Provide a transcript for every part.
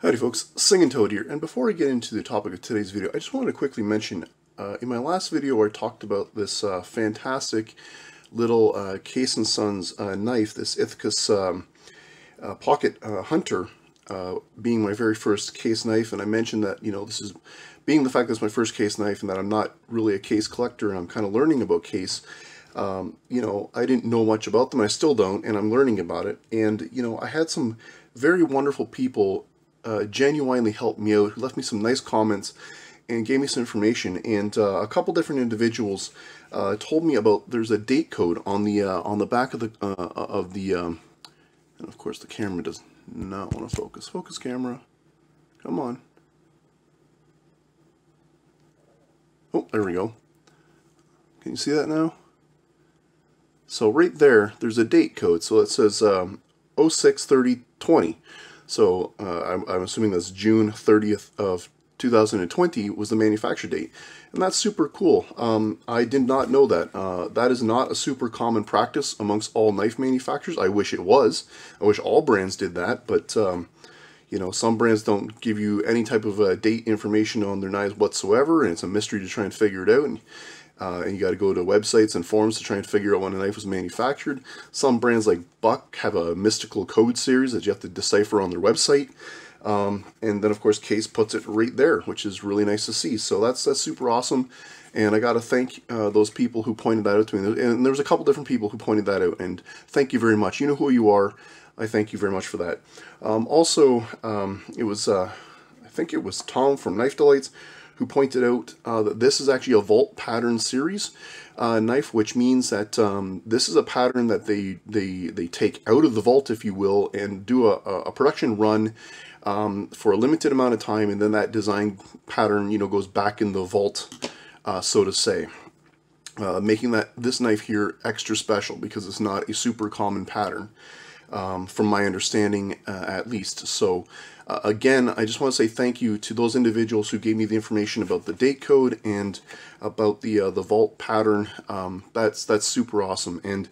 Howdy folks, Singing Toad here, and before I get into the topic of today's video, I just wanted to quickly mention, uh, in my last video I talked about this uh, fantastic little uh, Case & Sons uh, knife, this Ithacus um, uh, Pocket uh, Hunter, being my very first case knife, and I mentioned that, you know, this is, being the fact that it's my first case knife and that I'm not really a case collector and I'm kind of learning about case, um, you know, I didn't know much about them, I still don't, and I'm learning about it, and, you know, I had some very wonderful people uh, genuinely helped me out, who left me some nice comments and gave me some information. And uh, a couple different individuals uh, told me about there's a date code on the uh, on the back of the uh, of the um, and of course the camera does not want to focus. Focus camera, come on. Oh, there we go. Can you see that now? So right there, there's a date code. So it says um, 063020. So uh, I'm, I'm, assuming that's June 30th of 2020 was the manufacture date. And that's super cool. Um, I did not know that. Uh, that is not a super common practice amongst all knife manufacturers. I wish it was. I wish all brands did that, but um, you know, some brands don't give you any type of uh, date information on their knives whatsoever, and it's a mystery to try and figure it out. And uh, and you got to go to websites and forums to try and figure out when a knife was manufactured. Some brands like Buck have a mystical code series that you have to decipher on their website. Um, and then of course Case puts it right there, which is really nice to see. So that's that's super awesome. And I got to thank uh, those people who pointed that out to me. And there was a couple different people who pointed that out. And thank you very much. You know who you are. I thank you very much for that. Um, also, um, it was, uh, I think it was Tom from Knife Delights who pointed out uh, that this is actually a vault pattern series uh, knife, which means that um, this is a pattern that they, they, they take out of the vault, if you will, and do a, a production run um, for a limited amount of time, and then that design pattern, you know, goes back in the vault, uh, so to say. Uh, making that this knife here extra special because it's not a super common pattern um, from my understanding uh, at least. So uh, again, I just want to say thank you to those individuals who gave me the information about the date code and about the uh, the vault pattern. Um, that's that's super awesome. And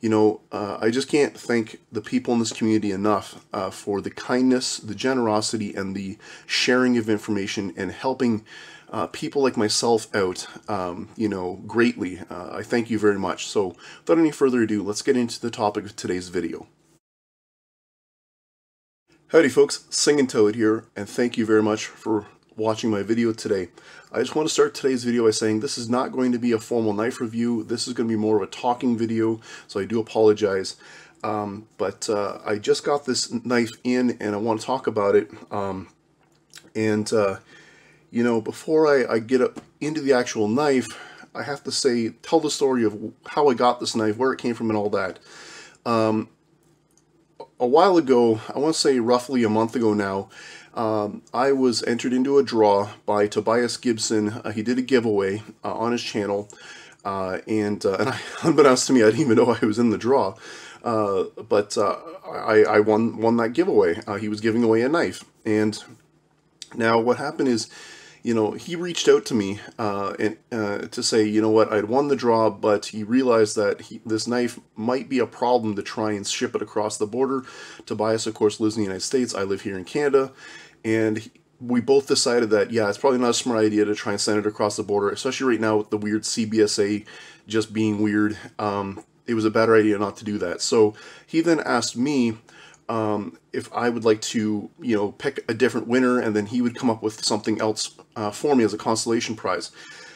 you know, uh, I just can't thank the people in this community enough uh, for the kindness, the generosity, and the sharing of information and helping uh, people like myself out, um, you know, greatly. Uh, I thank you very much. So without any further ado, let's get into the topic of today's video. Howdy folks, Singing Toad here, and thank you very much for watching my video today. I just want to start today's video by saying this is not going to be a formal knife review. This is going to be more of a talking video, so I do apologize. Um, but uh, I just got this knife in and I want to talk about it. Um, and, uh, you know, before I, I get up into the actual knife, I have to say, tell the story of how I got this knife, where it came from and all that. Um, a while ago, I want to say roughly a month ago now, um, I was entered into a draw by Tobias Gibson. Uh, he did a giveaway uh, on his channel, uh, and, uh, and I, unbeknownst to me, I didn't even know I was in the draw. Uh, but uh, I, I, won won that giveaway. he was giving away a knife, and now what happened is you know, he reached out to me uh, and uh, to say, you know what, I'd won the draw, but he realized that he, this knife might be a problem to try and ship it across the border. Tobias, of course, lives in the United States. I live here in Canada, and he, we both decided that, yeah, it's probably not a smart idea to try and send it across the border, especially right now with the weird CBSA just being weird. Um, it was a better idea not to do that. So he then asked me um, if I would like to, you know, pick a different winner, and then he would come up with something else uh, for me as a consolation prize.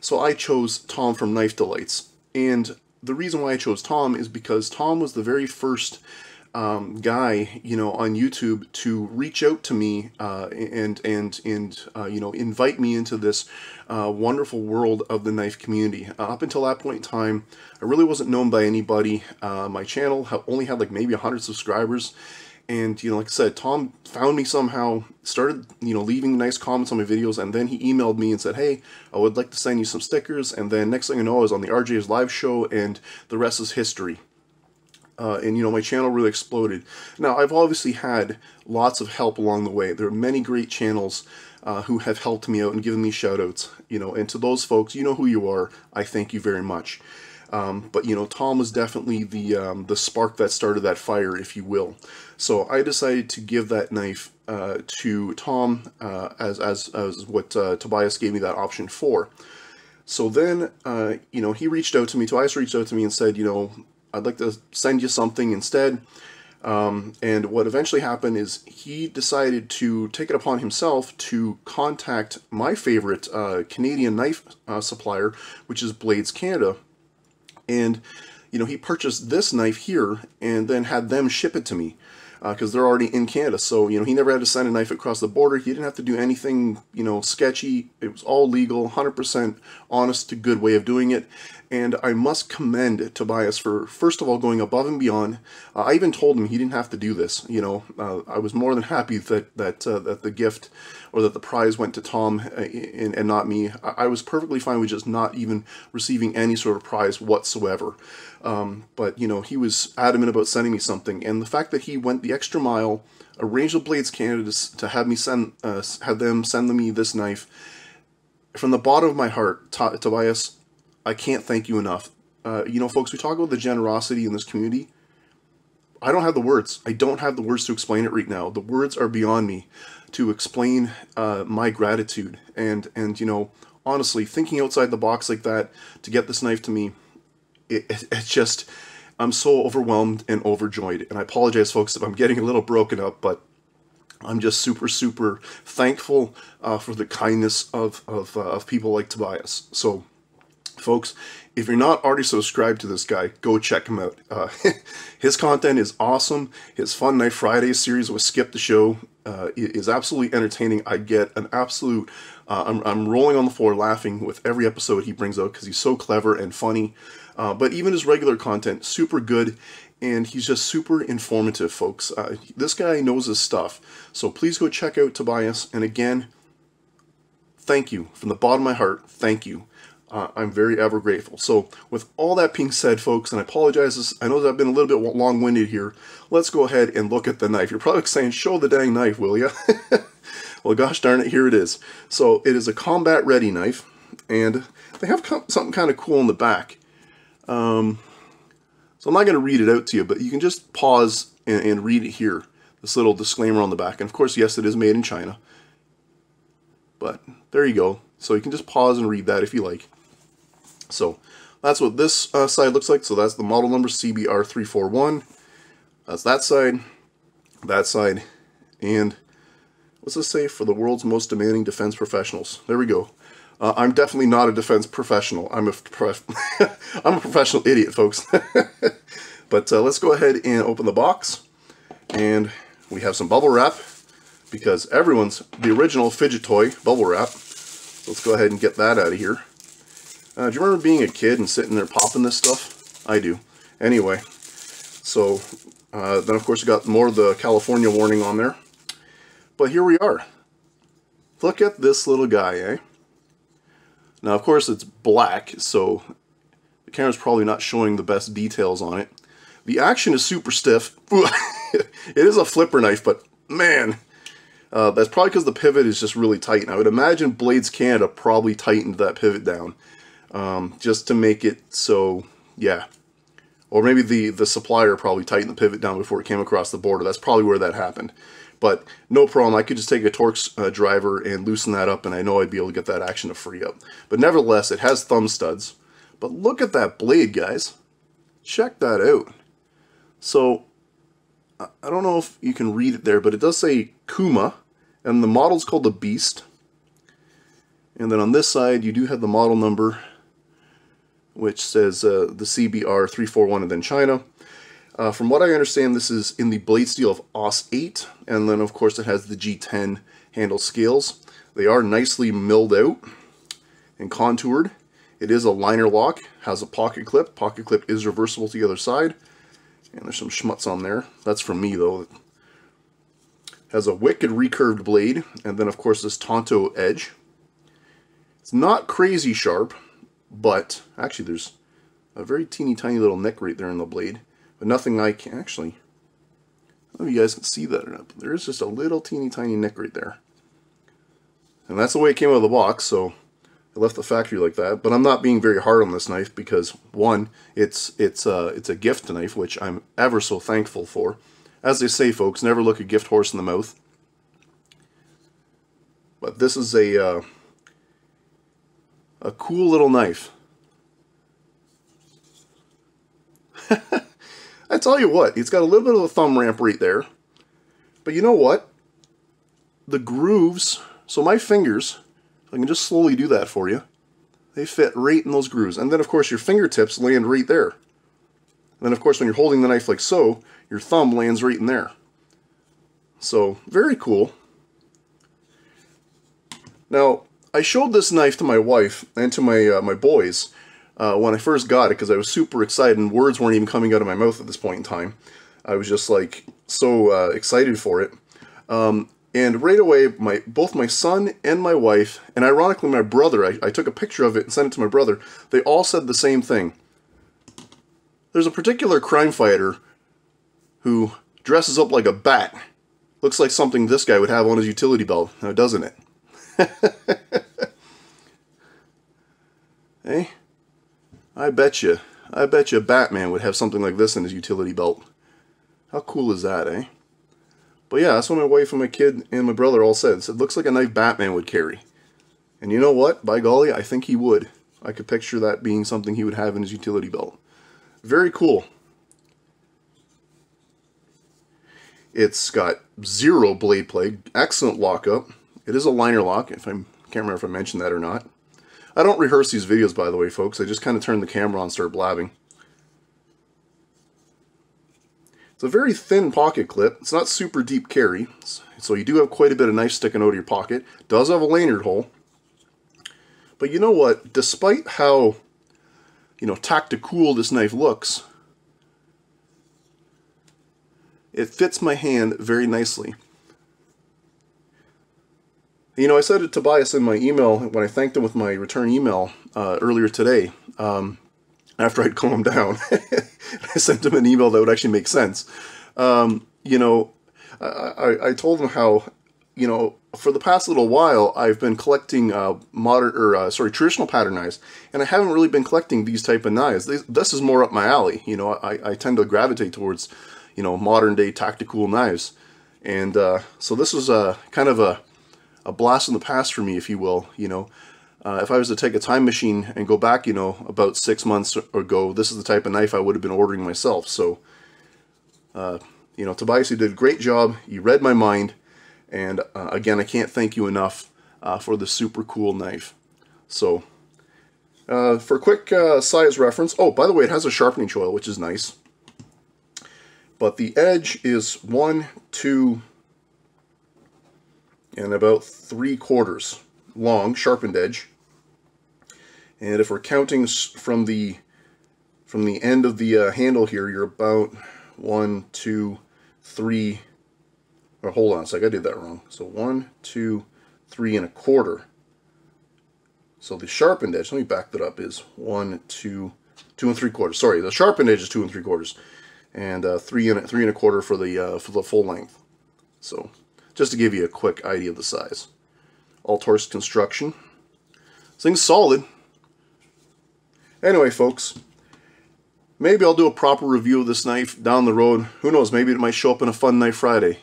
So I chose Tom from Knife Delights, and the reason why I chose Tom is because Tom was the very first um, guy, you know, on YouTube to reach out to me uh, and and and uh, you know invite me into this uh, wonderful world of the knife community. Uh, up until that point in time, I really wasn't known by anybody. Uh, my channel only had like maybe 100 subscribers, and, you know, like I said, Tom found me somehow, started, you know, leaving nice comments on my videos, and then he emailed me and said, hey, I would like to send you some stickers, and then next thing I know, I was on the RJ's live show, and the rest is history. Uh, and, you know, my channel really exploded. Now, I've obviously had lots of help along the way. There are many great channels uh, who have helped me out and given me shout-outs, you know, and to those folks, you know who you are, I thank you very much. Um, but you know, Tom was definitely the um, the spark that started that fire, if you will. So I decided to give that knife uh, to Tom uh, as as as what uh, Tobias gave me that option for. So then, uh, you know, he reached out to me. Tobias reached out to me and said, you know, I'd like to send you something instead. Um, and what eventually happened is he decided to take it upon himself to contact my favorite uh, Canadian knife uh, supplier, which is Blades Canada. And, you know, he purchased this knife here and then had them ship it to me because uh, they're already in Canada. So, you know, he never had to send a knife across the border. He didn't have to do anything, you know, sketchy. It was all legal, 100% honest to good way of doing it. And I must commend Tobias for, first of all, going above and beyond. Uh, I even told him he didn't have to do this. You know, uh, I was more than happy that that uh, that the gift or that the prize went to Tom uh, and, and not me. I, I, was perfectly fine with just not even receiving any sort of prize whatsoever. Um, but, you know, he was adamant about sending me something. And the fact that he went the extra mile, arranged with Blades Canada to, to have me send, uh, have them send me this knife, from the bottom of my heart, Tobias, I can't thank you enough. Uh, you know, folks, we talk about the generosity in this community. I don't have the words. I don't have the words to explain it right now. The words are beyond me to explain uh, my gratitude. And, and, you know, honestly, thinking outside the box like that to get this knife to me, it, it, it just, I'm so overwhelmed and overjoyed. And I apologize, folks, if I'm getting a little broken up, but I'm just super, super thankful uh, for the kindness of, of, uh, of people like Tobias. So Folks, if you're not already subscribed to this guy, go check him out. Uh, his content is awesome. His Fun Knife Fridays series with Skip the Show uh, is absolutely entertaining. I get an absolute, uh, I'm, I'm rolling on the floor laughing with every episode he brings out because he's so clever and funny. Uh, but even his regular content, super good, and he's just super informative, folks. Uh, this guy knows his stuff. So please go check out Tobias. And again, thank you from the bottom of my heart. Thank you uh, I'm very ever grateful. So with all that being said, folks, and I apologize, I know that I've been a little bit long-winded here. Let's go ahead and look at the knife. You're probably saying, show the dang knife, will you? well, gosh darn it, here it is. So it is a combat-ready knife, and they have something kind of cool in the back. Um, so I'm not going to read it out to you, but you can just pause and, and read it here. This little disclaimer on the back. And of course, yes, it is made in China. But there you go. So you can just pause and read that if you like. So that's what this uh, side looks like. So that's the model number CBR341. That's that side, that side, and what's this say? For the world's most demanding defense professionals. There we go. Uh, I'm definitely not a defense professional. I'm a prof I'm a professional idiot, folks. but uh, let's go ahead and open the box. And we have some bubble wrap because everyone's the original fidget toy bubble wrap. Let's go ahead and get that out of here. Uh, do you remember being a kid and sitting there popping this stuff? I do. Anyway, so uh, then of course you got more of the California warning on there. But here we are. Look at this little guy, eh? Now of course it's black, so the camera's probably not showing the best details on it. The action is super stiff. it is a flipper knife, but man, uh, that's probably because the pivot is just really tight. And I would imagine Blades Canada probably tightened that pivot down um, just to make it so, yeah. Or maybe the, the supplier probably tightened the pivot down before it came across the border. That's probably where that happened. But no problem, I could just take a Torx uh, driver and loosen that up and I know I'd be able to get that action to free up. But nevertheless, it has thumb studs. But look at that blade, guys. Check that out. So, I don't know if you can read it there, but it does say Kuma, and the model's called the Beast. And then on this side, you do have the model number which says uh, the CBR 341 and then China. Uh, from what I understand, this is in the blade steel of AUS 8, and then of course it has the G10 handle scales. They are nicely milled out and contoured. It is a liner lock, has a pocket clip. Pocket clip is reversible to the other side. And there's some schmutz on there. That's from me though. It Has a wicked recurved blade, and then of course this Tonto edge. It's not crazy sharp, but actually there's a very teeny tiny little nick right there in the blade, but nothing I can actually, I don't know if you guys can see that or not, but there's just a little teeny tiny nick right there. And that's the way it came out of the box, so I left the factory like that, but I'm not being very hard on this knife because one, it's it's uh, it's a gift knife, which I'm ever so thankful for. As they say, folks, never look a gift horse in the mouth. But this is a uh, a cool little knife. I tell you what, it's got a little bit of a thumb ramp right there. But you know what? The grooves, so my fingers I can just slowly do that for you. They fit right in those grooves. And then, of course, your fingertips land right there. And then, of course, when you're holding the knife like so, your thumb lands right in there. So, very cool. Now, I showed this knife to my wife and to my, uh, my boys uh, when I first got it because I was super excited and words weren't even coming out of my mouth at this point in time. I was just like so uh, excited for it. Um, and right away, my both my son and my wife, and ironically my brother, I, I took a picture of it and sent it to my brother, they all said the same thing. There's a particular crime fighter who dresses up like a bat. Looks like something this guy would have on his utility belt, now doesn't it? hey? I bet you, I bet you Batman would have something like this in his utility belt. How cool is that, eh? But yeah, that's what my wife and my kid and my brother all said. It said, looks like a knife Batman would carry. And you know what? By golly, I think he would. I could picture that being something he would have in his utility belt. Very cool. It's got zero blade play, excellent lockup. It is a liner lock, if I can't remember if I mentioned that or not. I don't rehearse these videos, by the way, folks. I just kind of turn the camera on and start blabbing. It's a very thin pocket clip. It's not super deep carry, so you do have quite a bit of knife sticking out of your pocket. does have a lanyard hole. But you know what? Despite how, you know, tactical this knife looks, it fits my hand very nicely. You know, I said to Tobias in my email when I thanked him with my return email uh, earlier today, um, after I'd calmed down. I sent him an email that would actually make sense. Um, you know, I, I, told him how, you know, for the past little while, I've been collecting uh, modern, or uh, sorry, traditional pattern knives, and I haven't really been collecting these type of knives. This, this is more up my alley. You know, I, I tend to gravitate towards, you know, modern day tactical knives. And uh, so this was a kind of a, a blast in the past for me, if you will, you know. Uh, if I was to take a time machine and go back, you know, about six months ago, this is the type of knife I would have been ordering myself. So, uh, you know, Tobias, you did a great job. You read my mind. And uh, again, I can't thank you enough uh, for the super cool knife. So, uh, for quick uh, size reference, oh, by the way, it has a sharpening choil, which is nice. But the edge is one, two, and about three quarters long, sharpened edge. And if we're counting from the from the end of the uh, handle here, you're about one, two, three, or hold on a sec, I did that wrong. So one, two, three and a quarter. So the sharpened edge, let me back that up, is one, two, two and three quarters. Sorry, the sharpened edge is two and three quarters, and uh, three and three and a quarter for the uh, for the full length. So just to give you a quick idea of the size. All Torx construction. This thing's solid. Anyway, folks, maybe I'll do a proper review of this knife down the road. Who knows, maybe it might show up in a Fun Knife Friday.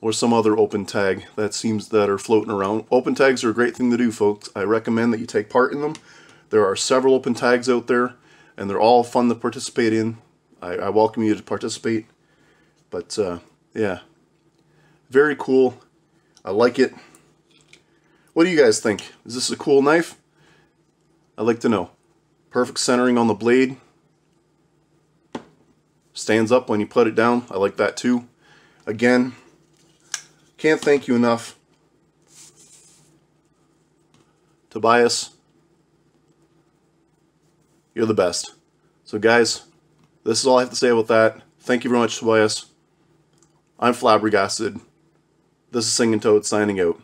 Or some other open tag that seems that are floating around. Open tags are a great thing to do, folks. I recommend that you take part in them. There are several open tags out there, and they're all fun to participate in. I, I welcome you to participate. But, uh, yeah. Very cool. I like it. What do you guys think? Is this a cool knife? I'd like to know. Perfect centering on the blade. Stands up when you put it down. I like that too. Again, can't thank you enough. Tobias, you're the best. So guys, this is all I have to say about that. Thank you very much, Tobias. I'm flabbergasted. This is Singing Toad signing out.